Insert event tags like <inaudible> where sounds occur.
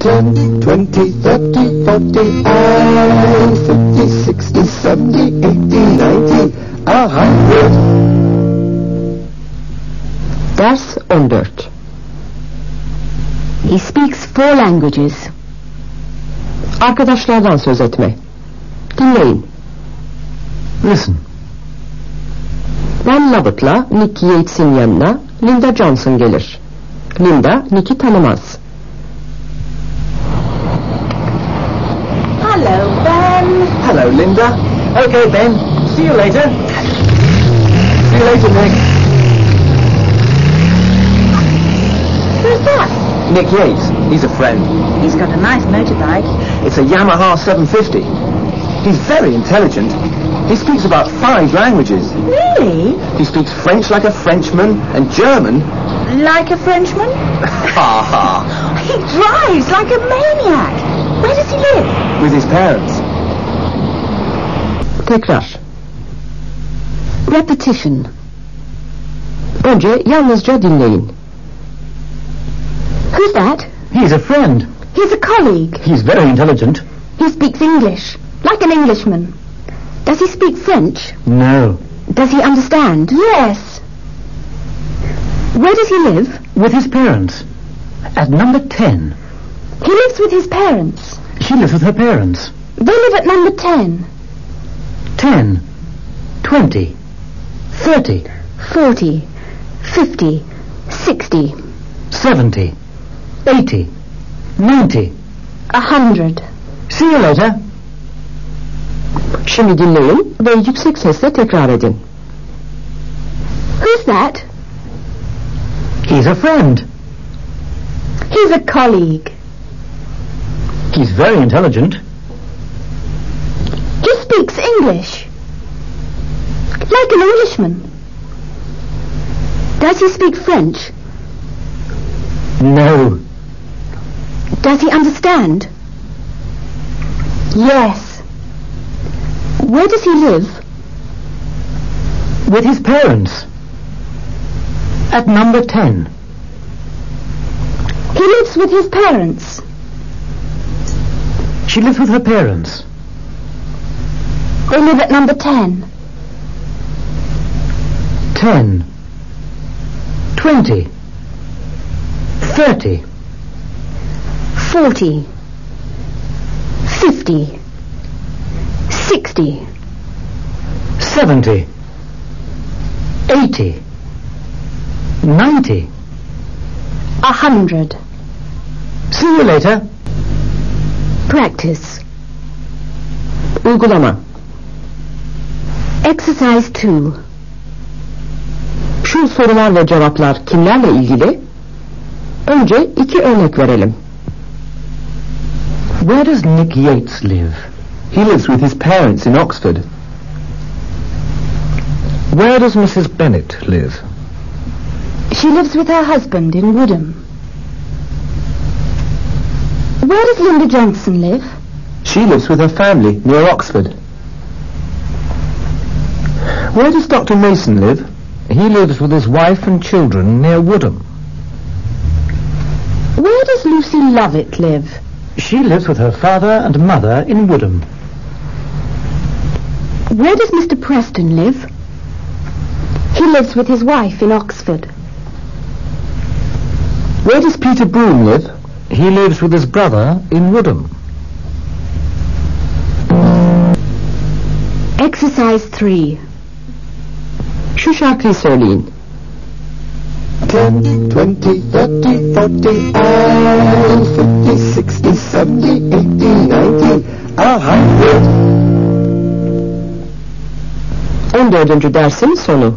10, 20, 30, 40, and 50, 60, 70, 80, 90, 100. Ders 14 He speaks four languages. Arkadaşlardan söz etme. Dinleyin. Listen. Ben Lovett'la Nick Yates'in yanına Linda Johnson gelir. Linda Nick'i tanımaz. Hello, Linda. Okay, Ben. See you later. See you later, Nick. Who's that? Nick Yates. He's a friend. He's got a nice motorbike. It's a Yamaha 750. He's very intelligent. He speaks about five languages. Really? He speaks French like a Frenchman and German. Like a Frenchman? Ha ha. <laughs> He drives like a maniac. Where does he live? With his parents. Tekrar. Repetition. Önce yalnızca dinleyin. Who's that? He's a friend. He's a colleague. He's very intelligent. He speaks English, like an Englishman. Does he speak French? No. Does he understand? Yes. Where does he live? With his parents. At number 10. He lives with his parents. She lives with her parents. They live at number 10. 10. 20. 30. 40, 50, 60, 70. 80. 90. a hundred. See you later. Şimdi dinleyin ve yüksek sesle tekrar edin. Who's that? He's a friend. He's a colleague. He's very intelligent. He speaks English. Like an Englishman. Does he speak French? No. Does he understand? Yes. Where does he live? With his parents. At number 10. He lives with his parents. She lives with her parents. They live at number 10. 10. 20. 30. 40, 50, 60, 70. 80. 90. a hundred. See you later. Practice. Uygulama. Exercise 2. Şu sorular ve cevaplar kimlerle ilgili? Önce iki örnek verelim. Where does Nick Yates live? He lives with his parents in Oxford. Where does Mrs. Bennet live? She lives with her husband in Woodham. Where does Linda Johnson live? She lives with her family near Oxford. Where does Dr. Mason live? He lives with his wife and children near Woodham. Where does Lucy Lovett live? She lives with her father and mother in Woodham. Where does Mr. Preston live? He lives with his wife in Oxford. Where does Peter Broom live? He lives with his brother in Woodham. Exercise 3. Şu şarkıyı söyleyin. 10, 20, 30, 40, and 50, 60, 70, 80, 90, 100. 14. dersin sonu.